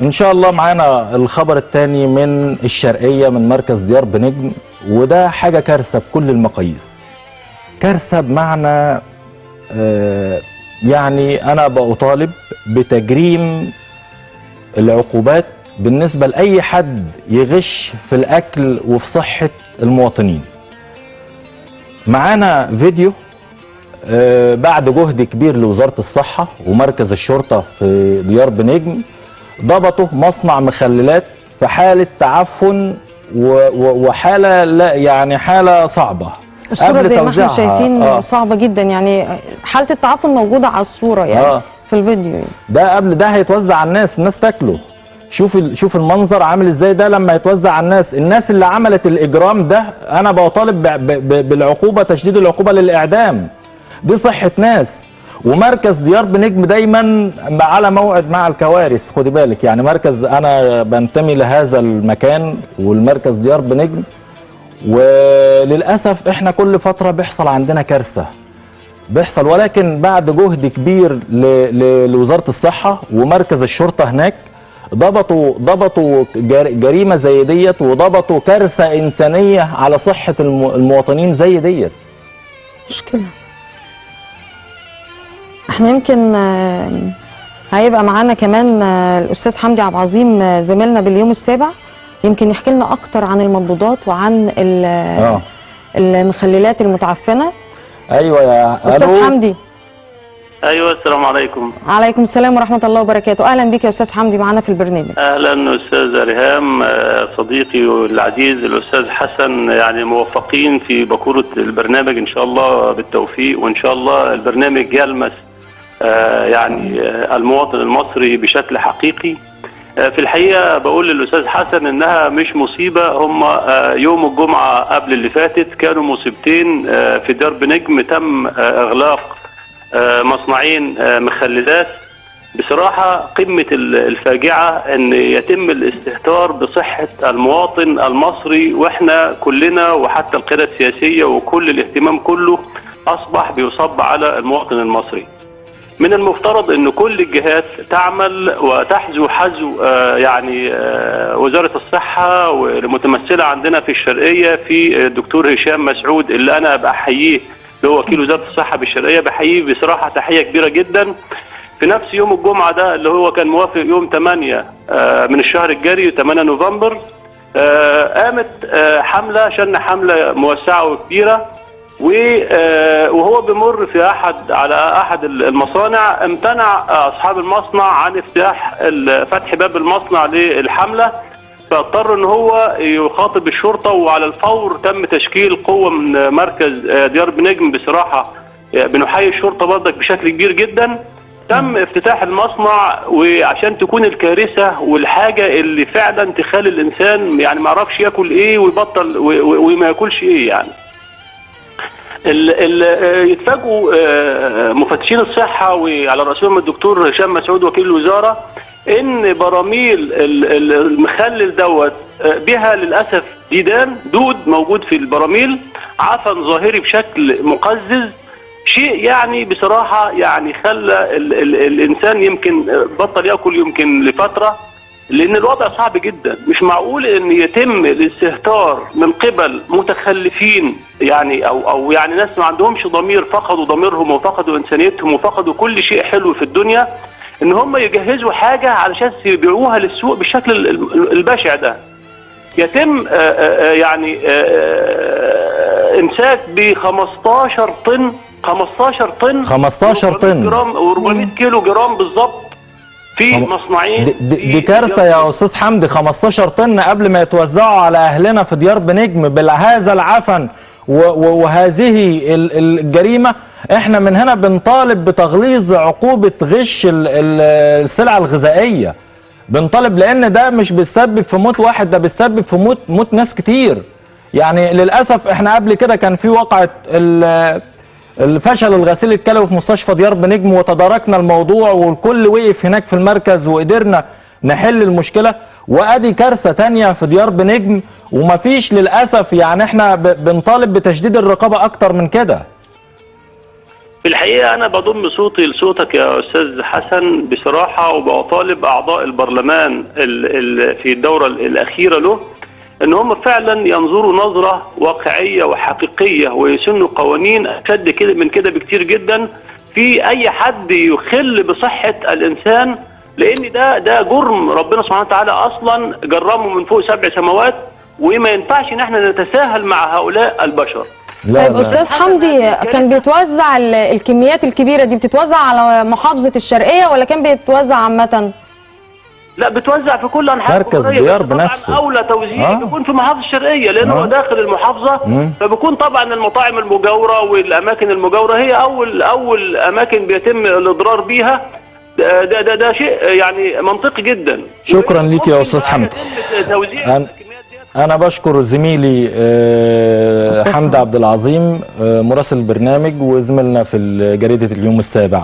إن شاء الله معانا الخبر الثاني من الشرقية من مركز ديار بنجم وده حاجة كارثة بكل المقاييس. كارثة بمعنى آه يعني أنا بطالب بتجريم العقوبات بالنسبة لأي حد يغش في الأكل وفي صحة المواطنين. معانا فيديو آه بعد جهد كبير لوزارة الصحة ومركز الشرطة في ديار بنجم ضبطوا مصنع مخللات في حالة تعفن و- و- وحالة لا يعني حالة صعبة الصورة قبل زي ما إحنا. شايفين آه. صعبة جدا يعني حالة التعفن موجودة على الصورة يعني آه. في الفيديو يعني. ده قبل ده هيتوزع على الناس الناس تاكله شوف شوف المنظر عامل إزاي ده لما يتوزع على الناس الناس اللي عملت الإجرام ده أنا بطالب بالعقوبة تشديد العقوبة للإعدام دي صحة ناس ومركز ديار بنجم دايما على موعد مع الكوارث خدي بالك. يعني مركز أنا بنتمي لهذا المكان والمركز ديار بنجم. وللأسف إحنا كل فترة بيحصل عندنا كارثة. بيحصل ولكن بعد جهد كبير لوزارة الصحة ومركز الشرطة هناك ضبطوا ضبطوا جر- جريمة زي ديت وضبطوا كارثة إنسانية على صحة الم- المواطنين زي ديت. مشكلة. إحنا يمكن آه، هيبقى معانا كمان آه، الأستاذ حمدي عبد العظيم آه، زميلنا باليوم السابع. يمكن يحكي لنا أكتر عن المضادات وعن ال- آه. المخللات المتعفنة. أيوه يا أستاذ ألو. حمدي. أيوه السلام عليكم. عليكم السلام ورحمة الله وبركاته. أهلا بك يا أستاذ حمدي معانا في البرنامج. أهلا أستاذ ريهام آه، صديقي العزيز الأستاذ حسن يعني موفقين في بكورة البرنامج. إن شاء الله بالتوفيق وإن شاء الله البرنامج يلمس آه، يعني آه، المواطن المصري بشكل حقيقي. آه، في الحقيقة بقول للأستاذ حسن إنها مش مصيبة. هم آه، يوم الجمعة قبل اللي فاتت كانوا مصيبتين آه، في درب نجم تم آه، إغلاق آه، مصنعين آه، مخلدات بصراحة قمة ال- الفاجعة أن يتم الاستهتار بصحة المواطن المصري وإحنا كلنا وحتى القيادة السياسية وكل الاهتمام كله أصبح بيصب على المواطن المصري. من المفترض أن كل الجهات تعمل وتحذو حذو آه، يعني آه، وزارة الصحة والمتمثلة عندنا في الشرقية في الدكتور هشام مسعود اللي أنا بحييه اللي هو وكيل وزارة الصحة بالشرقية بحييه بصراحة تحية كبيرة جدا. في نفس يوم الجمعة ده اللي هو كان موافق يوم 8 آه، من الشهر الجاري 8 نوفمبر قامت حملة شن حملة موسعة وكبيرة. وهو بيمر في أحد على أحد المصانع امتنع أصحاب المصنع عن افتتاح فتح باب المصنع للحملة فاضطر إن هو يخاطب الشرطة وعلى الفور تم تشكيل قوة من مركز آه، ديار بنجم بصراحة آه، بنحيي الشرطة برضك بشكل كبير جدا. تم افتتاح المصنع وعشان تكون الكارثة والحاجة اللي فعلا تخلي الإنسان يعني ما يعرفش ياكل إيه ويبطل وما ياكلش إيه يعني. يتفاجئوا آه، مفتشين الصحة وعلى رأسهم الدكتور هشام مسعود وكيل الوزارة إن براميل ال- ال- المخلل دوت آه، بها للأسف ديدان دود موجود في البراميل عفن ظاهري بشكل مقزز شيء يعني بصراحة يعني خلى ال ال الإنسان يمكن آه، بطل يأكل يمكن لفترة. لأن الوضع صعب جدا. مش معقول إن يتم الاستهتار من قبل متخلفين يعني أو أو يعني ناس ما عندهمش ضمير فقدوا ضميرهم وفقدوا إنسانيتهم وفقدوا كل شيء حلو في الدنيا إن هم يجهزوا حاجة علشان يبيعوها للسوق بالشكل ال- ال- البشع ده. يتم آه، آه، آه، يعني إمساك ب 15 طن 15 طن. 15 طن. جرام و400 كيلو جرام بالظبط. في مصنعين دي, دي, دي كارثه يا أستاذ حمدي 15 طن قبل ما يتوزعوا على أهلنا في ديار بنجم بهذا العفن وهذه ال- الجريمة. إحنا من هنا بنطالب بتغليظ عقوبة غش ال- ال- السلع الغذائية. بنطالب لأن ده مش بيسبب في موت واحد ده بيسبب في موت موت ناس كتير. يعني للأسف إحنا قبل كده كان في واقعه ال- الفشل الغسيل الكلوي في مستشفى ديار بنجم وتداركنا الموضوع والكل وقف هناك في المركز وقدرنا نحل المشكلة. وأدي كارثة تانية في ديار بنجم ومفيش للأسف يعني إحنا بنطالب بتشديد الرقابة أكتر من كده. في الحقيقة أنا بضم صوتي لصوتك يا أستاذ حسن بصراحة وبطالب أعضاء البرلمان ال ال في الدورة الأخيرة له. إن هم فعلا ينظروا نظرة واقعية وحقيقية ويسنوا قوانين أشد كده من كده بكتير جدا في أي حد يخل بصحة الإنسان لأن ده ده جرم ربنا سبحانه وتعالى أصلا جرمه من فوق سبع سماوات وما ينفعش إن إحنا نتساهل مع هؤلاء البشر. لا طيب لا. أستاذ حمدي كان بيتوزع ال- الكميات الكبيرة دي بتتوزع على محافظة الشرقية ولا كان بيتوزع عامة لا بتوزع في كل أنحاء مركز ديار بنفسه. أولى توزيع آه. بيكون في محافظة الشرقية لأن آه. هو داخل المحافظة مم. فبيكون طبعا المطاعم المجاورة والأماكن المجاورة هي أول أول أماكن بيتم الإضرار بيها ده ده ده, ده شيء يعني منطقي جدا شكراً ليك يا أنا- الكميات ديت أنا بشكر زميلي آه، حمدي. عبد العظيم آه، مراسل البرنامج وزميلنا في جريدة اليوم السابع